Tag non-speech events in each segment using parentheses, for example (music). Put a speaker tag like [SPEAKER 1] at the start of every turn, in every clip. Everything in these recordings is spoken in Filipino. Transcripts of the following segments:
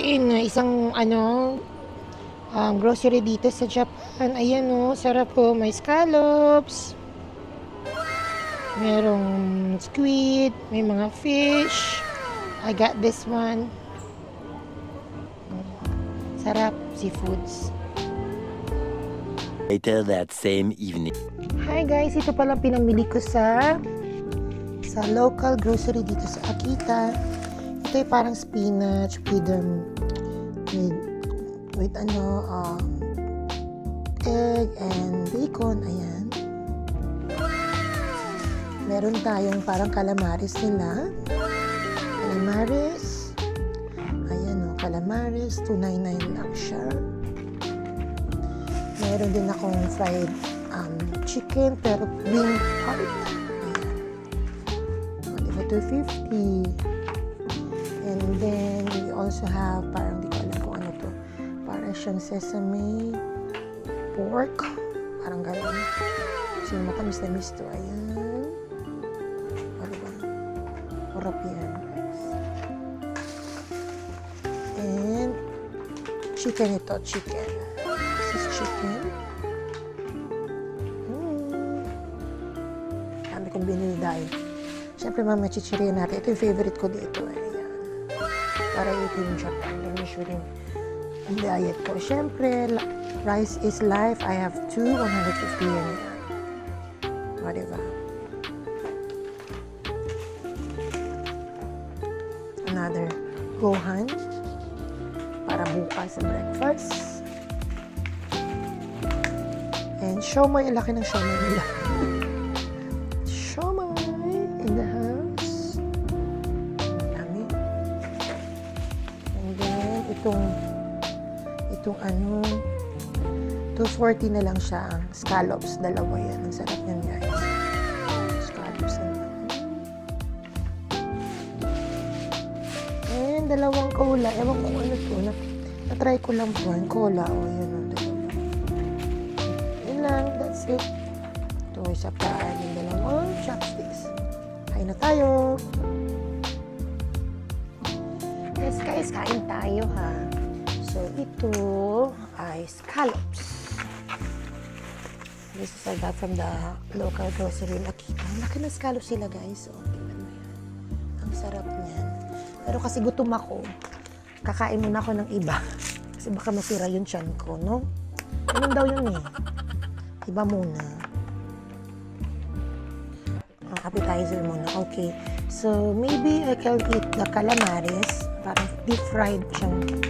[SPEAKER 1] in uh, isang ano um, grocery dito sa Japan. Ayan o, oh, sarap po. May scallops. Merong squid. May mga fish. I got this one. Sarap. Seafoods.
[SPEAKER 2] Later that same evening.
[SPEAKER 1] Hi guys, ito pala pinamili ko sa sa local grocery dito sa Akita. Ito ay parang spinach with um, with, with ano um, egg and bacon. Ayan. Meron tayong parang calamaris nila. Calamaris. Ayan o, calamaris. 2.99 lang siya. Meron din akong fried um, chicken pero wing part. Ayan. Diba 250. And then we also have parang di ko alam kung ano to. Parang siyang sesame pork. Parang gano'n. So matamis na miss to. Ayan. O diba? Urap yan. And chicken ito. Chicken. This is chicken. Mm. Dami kong binili dahil. Siyempre, mama, chichirya natin. Ito yung favorite ko dito. Eh. Para yung Japan. Then, usually, ang diet ko. Siyempre, rice is life. I have two, 150 yen. O, diba? Another gohan. Para bukas sa breakfast. And siomay, ang laki ng siomay nila. (laughs) itong, itong ano, 240 na lang siya ang scallops. Dalawa yan. Ang sarap yan, guys. Scallops na lang. And dalawang cola. Ewan ko ano to. Na, na-try ko lang po. Ang cola. O, oh, yan o. Dalawa. Yun lang. That's it. Ito isa pa. Yung dalawang chopsticks. Kain na tayo. Yes, guys. Kain tayo, ha. So, ito ay scallops. This is I got from the local grocery Nakita. Laki ng scallops sila, guys. So, tingnan mo yan. Ang sarap niyan. Pero kasi gutom ako, kakain muna ako ng iba. (laughs) Kasi baka masira yung chan ko, no? Ganun daw yun eh. Iba muna. Ang appetizer muna. Okay. So, maybe I can eat the calamaris. Parang deep fried siyang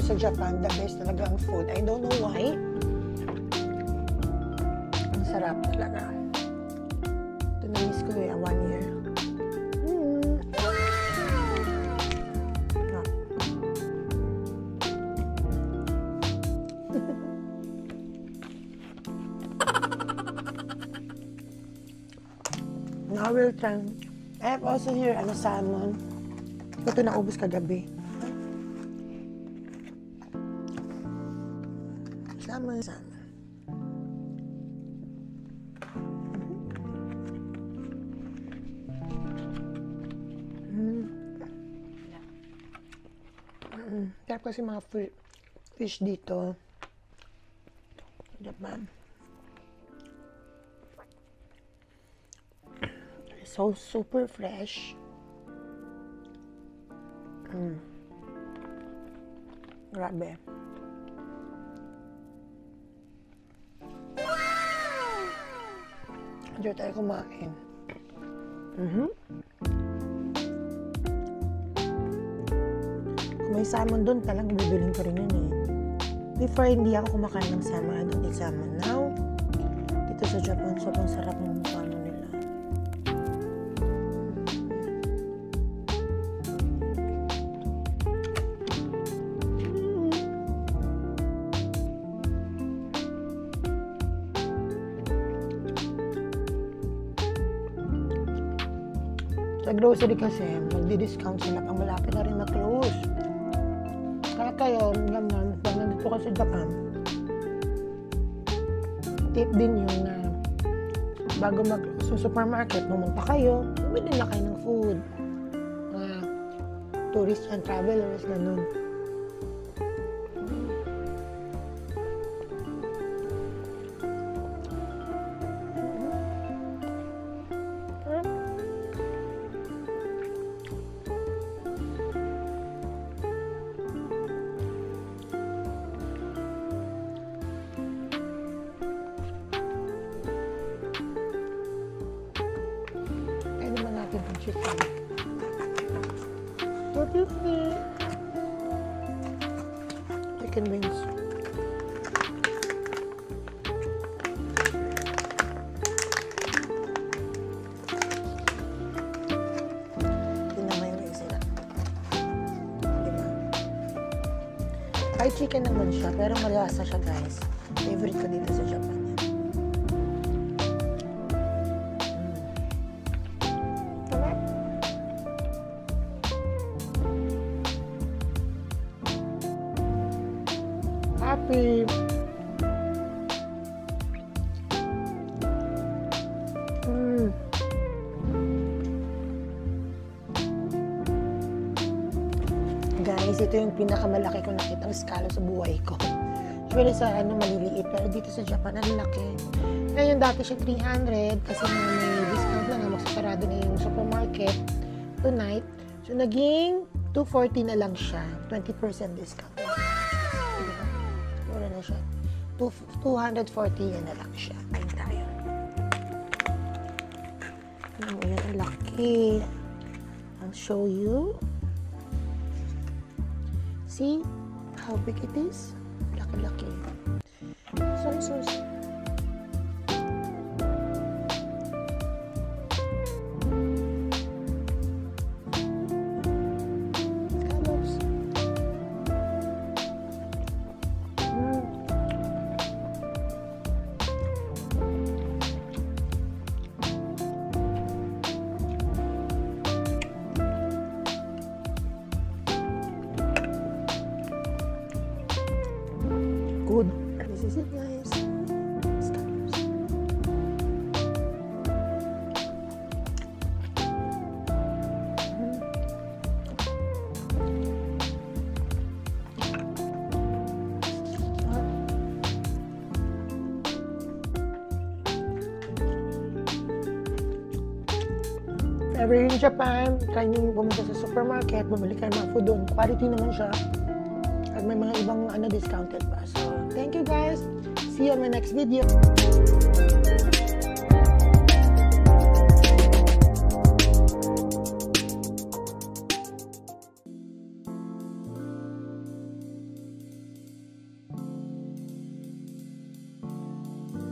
[SPEAKER 1] Dito sa Japan, the best talaga ang food. I don't know why. Ang sarap talaga. Ito na-miss ko eh, one year. Mm. Now we'll try. I have also here, ano, salmon. Ito naubos kagabi. Mm. Sarap kasi mga fi- fish dito. Japan. So super fresh. Mm. Grabe. Diyo tayo kumain. Mhm. Kung may salmon doon, talagang bibiling ko rin yun eh. Before, hindi ako kumakain ng salmon. I don't eat salmon. Now, dito sa Japan, sobrang sarap ng Sa grocery kasi, magdi-discount sila pang malapit na rin mag-close. Kaya kayo, naman, pag nandito ka sa Japan, tip din yun na bago mag sa supermarket, pumunta kayo, bumili na kayo ng food. Mga tourists and travelers, ganun. Chicken. What you think? Chicken wings. Fried chicken naman siya, pero malasa siya guys. Favorite ko dito sa Japan. Happy. Mm. Guys, ito yung pinakamalaki ko nakitang skalo sa buhay ko. Usually sa ano maliliit, pero dito sa Japan, ang laki. Ngayon, dati siya 300 kasi may discount na nga, magsasarado na yung supermarket tonight. So, naging 240 na lang siya. 20% discount. Na siya. Two- 240 yan na lang siya. Ayun tayo. Ano mo yan? Laki. I'll show you. See how big it is? Laki-laki. So, so, Scallops. Good. This is it, guys. Ever in Japan, try nyo pumunta sa supermarket, bumili kayo mga food doon. Quality naman siya. At may mga ibang ano discounted pa. Thank you guys. See you on my next video.